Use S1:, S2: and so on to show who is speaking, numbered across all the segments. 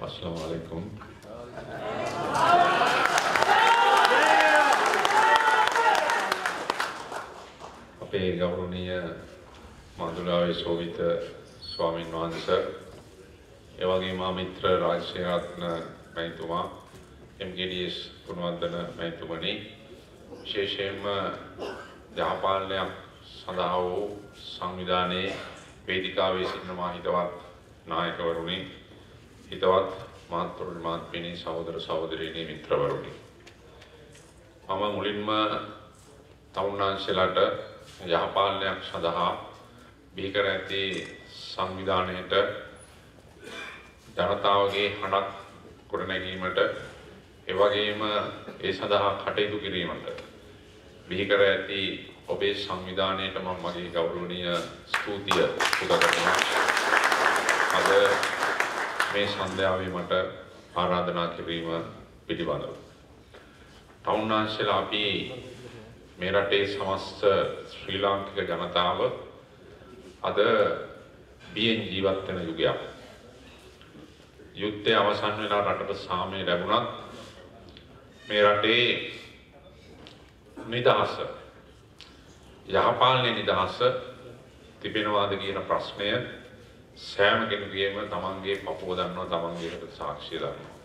S1: අස්ලාම අලයිකුම් අපේ ගෞරවනීය මාදුලාවේ සෝවිත ස්වාමීන් වහන්සේ ඒ වගේම මා මිත්‍ර රාජශේඛරත්න මැතිතුමා MKDS පුනවන්දන මැතිතුමනි. විශේෂයෙන්ම ජාපාලනයක් සඳහා වූ සංවිධානයේ වේදිකාවේ සිටින මා හිතවත් නායකවරුනි. හිතවත් මාතෘ මාත්මිනී සහෝදර සහෝදරීනි මිත්‍රවරුනි මම මුලින්ම තවුන්නාන්සලාට යහපාලනයක් සඳහා බිහි කර ඇති සංවිධානයට ජනතාවගේ හඬක් ගොඩනැගීමට එවැගේම ඒ සඳහා කටයුතු කිරීමට බිහි කර ඇති ඔබේ සංවිධානයට මම මගේ ගෞරවනීය ස්තුතිය පුද කරනවා. අද මේ සන්ධ්‍යාවේ මට ආරාධනා කිරීම පිළිබඳව. තවුන්නාන්සලා අපි මේ රටේ සමස්ත ශ්‍රී ලාංකික ජනතාව අද බියෙන් ජීවත් වෙන යුගයක්. යුද්ධය අවසන් වෙලා රටට සාමය ලැබුණත් මේ රටේ නිදහස යහපාලනයේ නිදහස තිබෙනවාද කියන ප්‍රශ්නය සෑම කෙනෙකුගේම තමන්ගේ පපුව දන්නවා තමන්ගේ එකට සාක්ෂිය දන්නවා.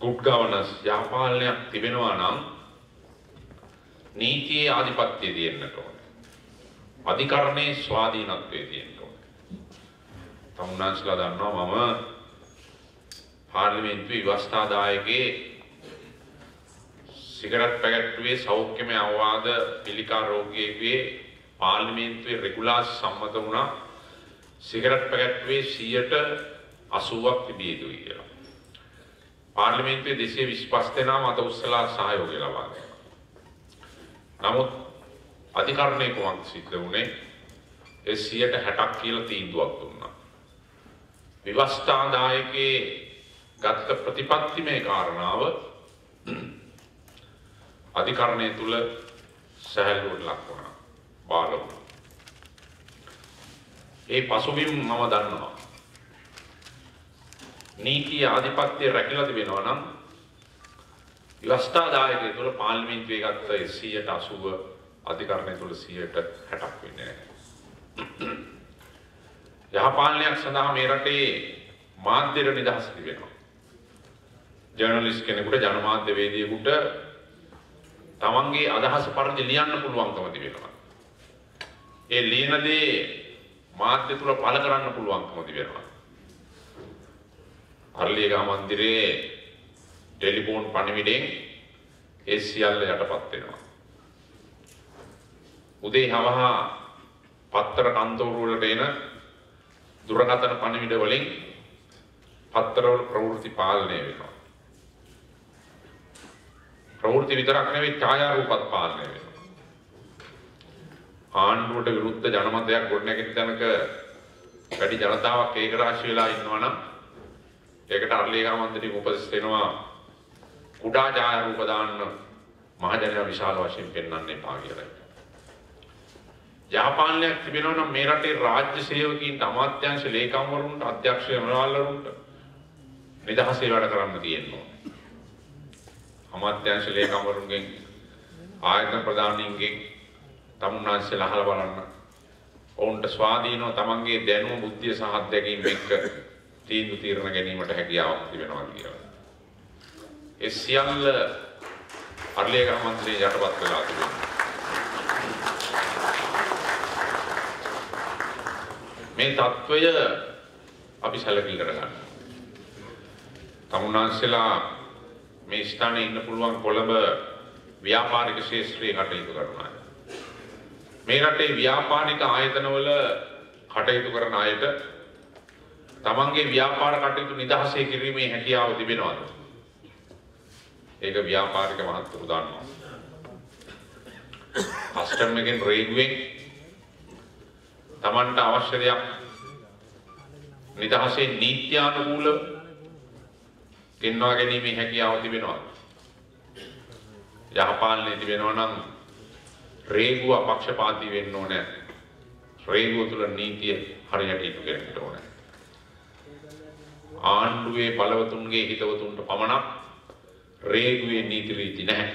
S1: good governance යහපාලනයක් තිබෙනවා නම් නීතියේ ආධිපත්‍යය තියෙන්නට ඕනේ. අධිකරණයේ ස්වාධීනත්වය තියෙන්න ඕනේ. තමුන්නාන්සලා දන්නවා මම පාර්ලිමේන්තුවේ ව්‍යවස්ථාදායකයේ සිගරට් පැකට්ටුවේ සෞඛ්‍යමය අවවාද පිළිකා රෝගියෙකුගේ පාර්ලිමේන්තුවේ රෙගුලාස් සම්මත වුණා සිගරට් පැකට්ටුවේ 180ක් තිබිය යුතුයි කියලා. පාර්ලිමේන්තුවේ 225 දෙනා මත උස්සලා සහයෝගය ලබා දෙනවා. නමුත් අධිකරණයේ කොමක් සිද්ධ වුණේ ඒ 160ක් කියලා තීන්දුවක් දුන්නා. විවස්ථාදායකයේ ගත්ත ප්‍රතිපත්තිමය කාරණාව අධිකරණය තුල සැහැල්ලුවට ලක් වුණා. බාල වුණා. ඒ පසුබිම් මම දන්නවා. නීතිය ආධිපත්‍යය රැකිලා තිබෙනවා නම් ව්‍යවස්ථාදායකය තුළ පාර්ලිමේන්තුවේ ගත්ත 180 අධිකරණය තුළ 160ක් වෙන්නේ නැහැ. යහපාලනයක් සඳහා මේ රටේ මාධ්‍යර නිදහස තිබෙනවා. ජර්නලිස්ට් කෙනෙකුට ජනමාධ්‍යවේදියෙකුට තමන්ගේ අදහස පරිදි ලියන්න පුළුවන්කම තිබෙනවා. ඒ ලියන දේ මාධ්‍ය තුල පළ කරන්න පුළුවන්කම තිබෙනවා. අරලියගහ මන්දිරයේ ටෙලිෆෝන් පණිවිඩෙන් ඒ සියල්ල යටපත් වෙනවා. උදේ හවහා පත්තර කන්තෝරු වලට එන දුරකථන පණිවිඩ වලින් පත්තරවල ප්‍රවෘත්ති පාලනය වෙනවා. ප්‍රවෘත්ති විතරක් නෙවෙයි ඡායාරූපත් පාලනය වෙනවා. ආණ්ඩුවට විරුද්ධ ජනමතයක් ගොඩනැගෙන තැනක වැඩි ජනතාවක් ඒක රාශි වෙලා ඉන්නවා නම් ඒකට අරලියගහ මන්දිරේ උපදෙස් දෙනවා කුඩා ඡායාරූප දාන්න මහජනයා විශාල වශයෙන් පෙන්වන්න එපා කියලා. ජාපානයක් තිබෙනවා නම් මේ රටේ රාජ්‍ය සේවකීන්ට අමාත්‍යාංශ ලේකම්වරුන්ට අධ්‍යක්ෂ මනවල්වරුන්ට නිදහසේ වැඩ කරන්න තියෙනවා. අමාත්‍යාංශ ලේකම්වරුන්ගෙන් ආයතන ප්‍රධානීන්ගෙන් තමුන්නාන්සේලා අහලා බලන්න. ඔවුන්ට ස්වාධීනව තමන්ගේ දැනුම, බුද්ධිය සහ අත්දැකීම් එක්ක තීන්දුව తీරන ගැනීමට හැකියාවක් තිබෙනවා කියලා. ඒ සියල්ල අරලියගහ මන්ත්‍රී යටපත් කරලා තිබෙනවා. මේ తত্ত্বය අපි සැලකිලි කරගන්න. තමුන්නාන්සේලා මේ ස්ථානයේ ඉන්න පුළුවන් කොළඹ ව්‍යාපාරික ශාස්ත්‍රයේ කටයුතු කරනවා. මේ රටේ ව්‍යාපාරික ආයතනවල කටයුතු කරන අයට තමන්ගේ ව්‍යාපාර කටයුතු නිදහසේ කිරීමේ හැකියාව තිබෙනවද? ඒක ව්‍යාපාරික මහත්තුරු දන්නවා. කස්ටම් එකෙන් රේගුවෙන් තමන්ට අවශ්‍ය දෙයක් නිදහසේ නීත්‍යානුකූලව ගෙන්වා ගැනීමේ හැකියාව තිබෙනවා. යහපාලනයේ තිබෙනවා නම් රේගුව අපක්ෂපාතී වෙන්න ඕනේ. රේගුව තුල නීතිය හරියට ඉටු කරන්න ඕනේ. ආණ්ඩුවේ බලවතුන්ගේ හිතවතුන්ට පමණක් රේගුවේ නීති රීති නැහැ.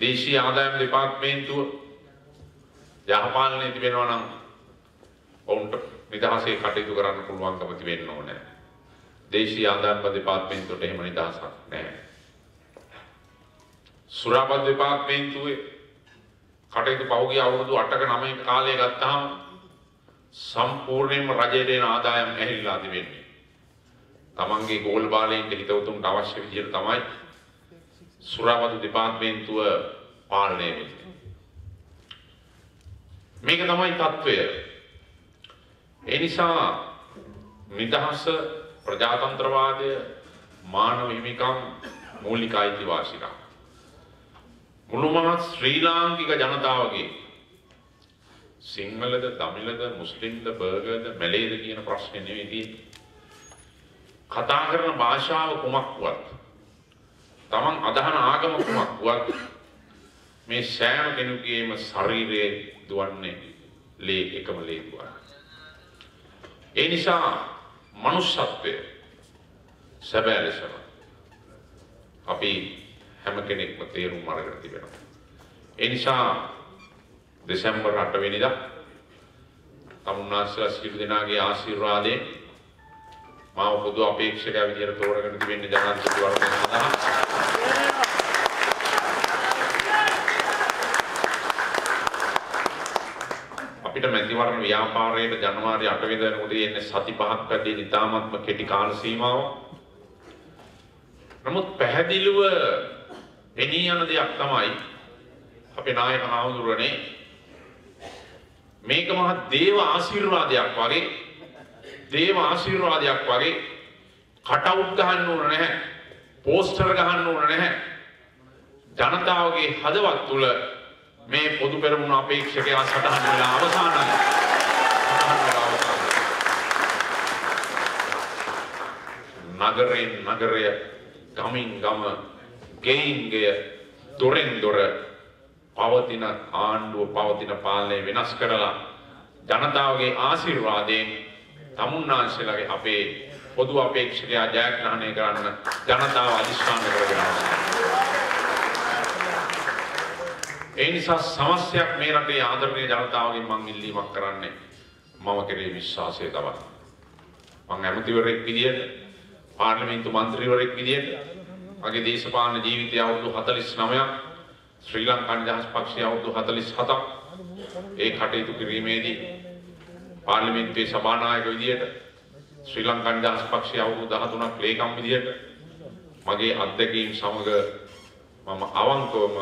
S1: දේශීය ආදායම් දෙපාර්තමේන්තුව යහපාලනය තිබෙනවා නම් ඔවුන්ට නිදහසේ කටයුතු කරන්න පුළුවන්කම තිබෙන්න ඕනේ. දේශීය ආදායම් දෙපාර්තමේන්තුවට එහෙම නිදහසක් නැහැ. සුරාපත් දෙපාර්තමේන්තුවේ කටයුතු පහුගිය අවුරුදු 8ක 9ක කාලය ගත්තාම සම්පූර්ණයෙන්ම රජයට එන ආදායම් ඇහිලා තිබෙන්නේ. තමන්ගේ ගෝල් බාලයෙන්ට හිතවතුන්ට අවශ්‍ය විදිහට තමයි සුරාපත් දෙපාර්තමේන්තුව පාලනය වෙන්නේ. මේක තමයි తত্ত্বය. ඒ නිසා නිදහස ප්‍රජාතන්ත්‍රවාදය මානව හිමිකම් මූලික අයිතිවාසිකම් මුළුමහත් ශ්‍රී ලාංකික ජනතාවගේ සිංහලද දමිලද මුස්ලිම්ද බර්ගර්ද මැලේද කියන ප්‍රශ්නේ නෙවෙයි තියෙන්නේ. කතා කරන භාෂාව කුමක් වුවත් තමන් අදහන ආගම කුමක් වුවත් මේ සෑම කෙනෙකුගේම ශරීරයේ දුවන්නේ ලේ එකම ලේ දුවන. ඒ නිසා මනුෂ්‍යත්වය සැබෑ ලෙසම අපි හැම කෙනෙක්ම තේරුම් අරගෙන තිබෙනවා. ඒ නිසා දෙසැම්බර් 8 වෙනිදා තමුන්නාස්සලා සියලු දෙනාගේ ආශිර්වාදයෙන් මාව පොදු අපේක්ෂකයා විදිහට තෝරගෙන තිබෙන්නේ ජනාධිපති වර්ගය සඳහා අපිට මැතිවරණ ව්‍යාපාරයේ ජනවාරි 8 වෙනිදා වෙනකොට එන්නේ සති පහක් පැත්තේ ඉතාමත්ම කෙටි කාල සීමාවක්. නමුත් පැහැදිලිව පෙනී යන දෙයක් තමයි අපේ නායක හාමුදුරනේ මේක මහ දේව ආශිර්වාදයක් වගේ දේව ආශිර්වාදයක් වගේ කටවුට් ගහන්න ඕන නැහැ පෝස්ටර් ගහන්න ඕන නැහැ. ජනතාවගේ හදවත් තුල මේ පොදු පෙරමුණ අපේක්ෂකයා සටහන් වෙලා අවසానයි සටහන් වෙලා අවසానයි නගරෙන් නගරය ගමින් ගම ගෙයින් ගෙය දොරෙන් දොර පවතින ආණ්ඩුව පවතින පාලනය වෙනස් කරලා ජනතාවගේ ආශිර්වාදයෙන් තමුන්නාන්සේලාගේ අපේ පොදු අපේක්ෂකයා ජයග්‍රහණය කරන්න ජනතාව අධිෂ්ඨාන කරගෙන ඒ නිසා සමස්තයක් මේ රටේ ආදරණීය ජනතාවගෙන් මම ඉල්ලීමක් කරන්නේ මම කෙරේ විශ්වාසය තබන්න. මම ඇමතිවරයෙක් විදියට පාර්ලිමේන්තු මන්ත්‍රීවරයෙක් විදියට මගේ දේශපාලන ජීවිතය අවුරුදු 49ක් ශ්‍රී ලංකා නිදහස් පක්ෂය අවුරුදු 47ක් ඒ කටයුතු කිරීමේදී පාර්ලිමේන්තුවේ සභානායක විදියට ශ්‍රී ලංකා නිදහස් පක්ෂය අවුරුදු 13ක් ලේකම් විදියට මගේ අත්දැකීම් සමග මම අවංකවම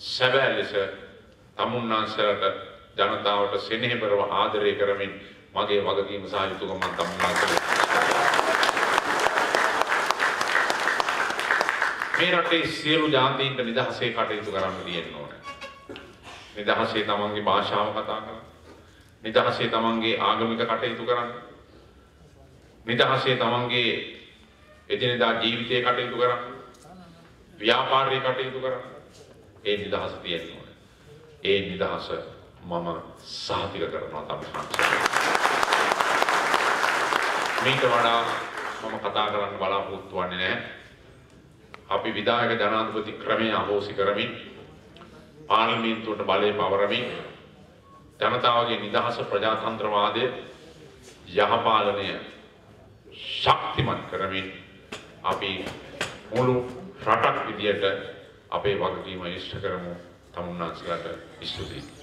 S1: සැබෑ ලෙස තමුන්නාන්සලට ජනතාවට සෙනෙහබරව ආදරය කරමින් මගේ වගකීම සහ යුතුකම මම තමුන්නාන්සලට මේ රටේ සියලු ජාතීන්ට නිදහසේ කටයුතු කරන්න තියෙන්න ඕනේ. නිදහසේ තමන්ගේ භාෂාව කතා කරන්න. නිදහසේ තමන්ගේ ආගමික කටයුතු කරන්න. නිදහසේ තමන්ගේ එදිනෙදා ජීවිතයේ කටයුතු කරන්න. ව්‍යාපාරයේ කටයුතු කරන්න. ඒ නිදහස තියෙන්න ඕනේ. ඒ නිදහස මම සාතික කරනවා තමයි මේක වඩා මම කතා කරන්න බලාපොරොත්තු වෙන්නේ නැහැ. අපි විධායක ජනාධිපති ක්‍රමය අහෝසි කරමින් පාර්ලිමේන්තුවට බලය පවරමින් ජනතාවගේ නිදහස ප්‍රජාතන්ත්‍රවාදය යහපාලනය ශක්තිමත් කරමින් අපි මුළු රටක් විදියට අපේ වගකීම ඉෂ්ට කරමු. තමුන්නාන්සලට ස්තුතියි.